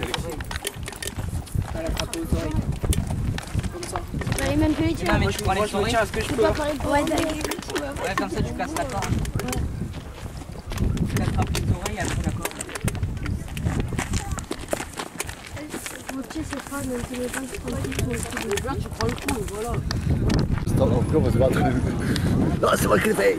même pas faire. Elle a attrapé aux oreilles. Comme ça. Les mêmes que les Non, tiens. mais tu prends les souris. tiens à ce que je peux. pas Ouais. Ouais, comme ça, tu casses la corde. Tu attrapes les oreilles, après la corde. Mon pied, c'est froid, même si les pinces sont tranquilles. Là tu prends le coup, voilà. Attends, après on va se battre. Non, c'est moi qui l'ai fait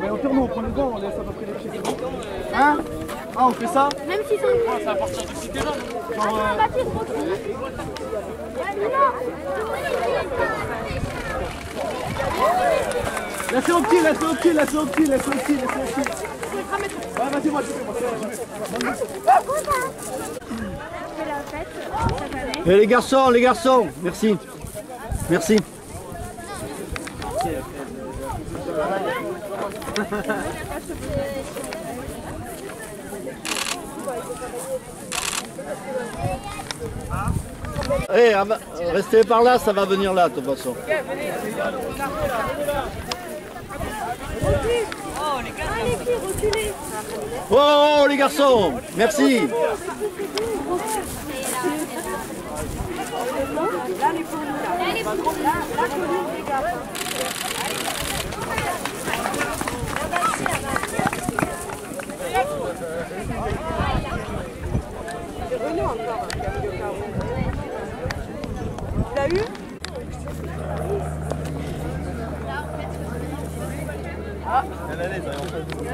Mais au pire, nous on prend les gants, on laisse à peu près les pieds. Hein Ah, on fait ça Même s'ils sont. C'est à partir de Ah, c'est trop petit. laissez au petit, laissez au petit, laissez au petit, laissez au petit, laissez au petit. Ouais, vas-y, moi je. C'est. Et les garçons, les garçons, merci. Merci. Eh, ah bah, restez par là, ça va venir là de toute façon. Oh, oh, les garçons, merci. À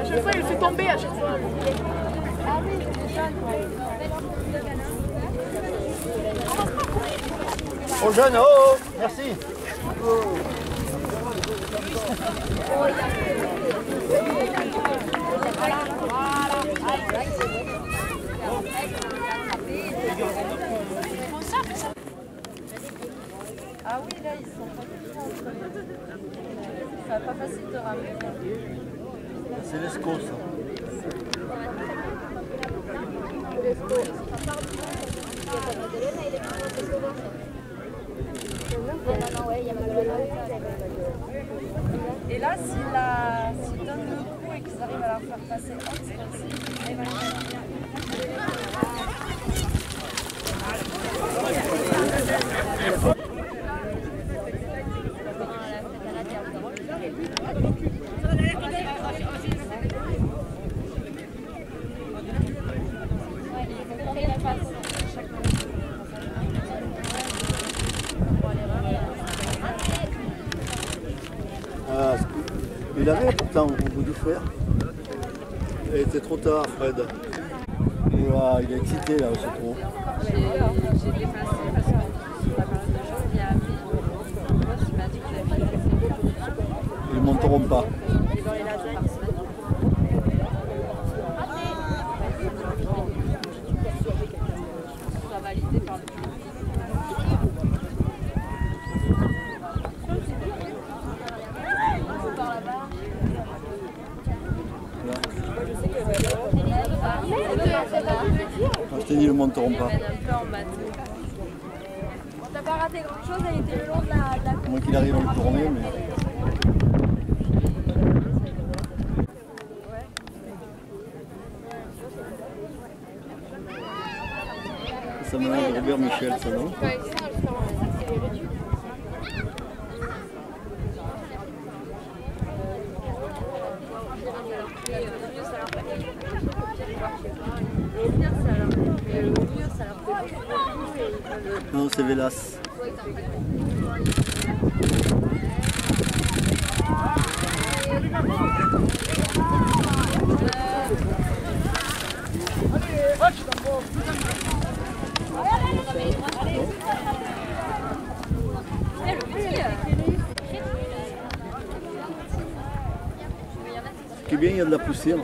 chaque fois, il fait tomber à chaque fois. Aux jeunes, oh, oh, merci. Ah oui, là, ils sont pas entre. Ça pas facile de ramener. C'est l'esco ça. Et là, s'ils la... donnent le coup et qu'ils arrivent à la faire passer c'est si elle va la faire. Ah, il avait pourtant au bout du fer. Il était trop tard, Fred. Il est excité là, c'est trop. J'ai dépassé parce que la période de janvier à mai, moi, je m'as dit que j'avais fait Ils monteront pas. les bords et la tête par semaine. Ça validé par le Ah, je t'ai dit, ne monteront pas. T'as pas raté grand chose, elle était le long de la. moins qu'il arrive à le tourner, mais. Ça me de Robert Michel, ça non? Não vê. Que bem anda por cima.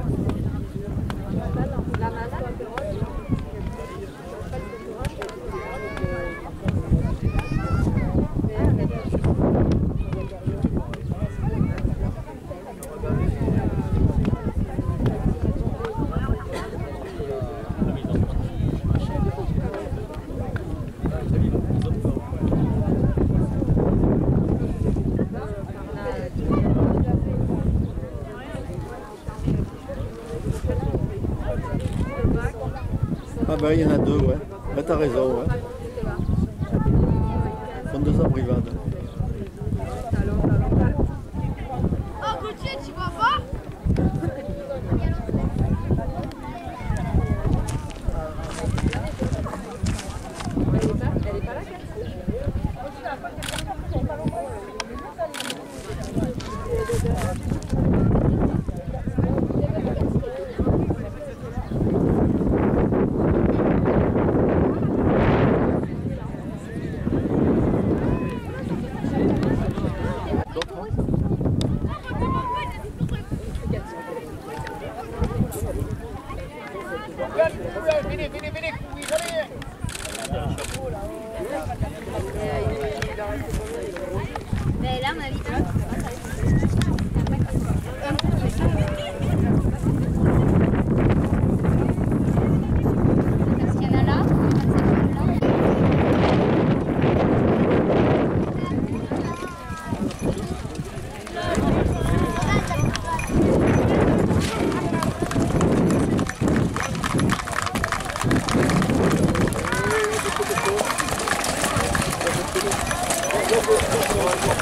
Ah ben il y en a deux, ouais. Ouais, t'as raison, ouais. Sont deux abrivades. Oh, Gauthier, tu vas voir Mais là, on habite Parce qu'il y en a là,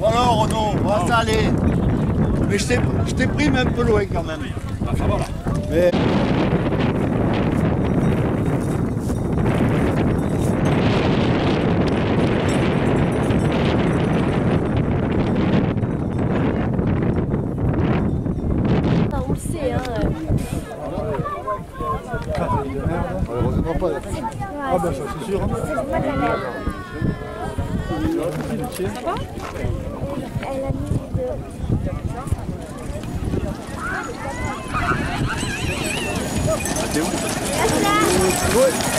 Voilà Renaud, on va s'aller. Mais je t'ai pris mais un peu loin quand même. Mais... on le sait, hein. Heureusement pas. Ah ben ça c'est sûr. Elle a mis de... T'es où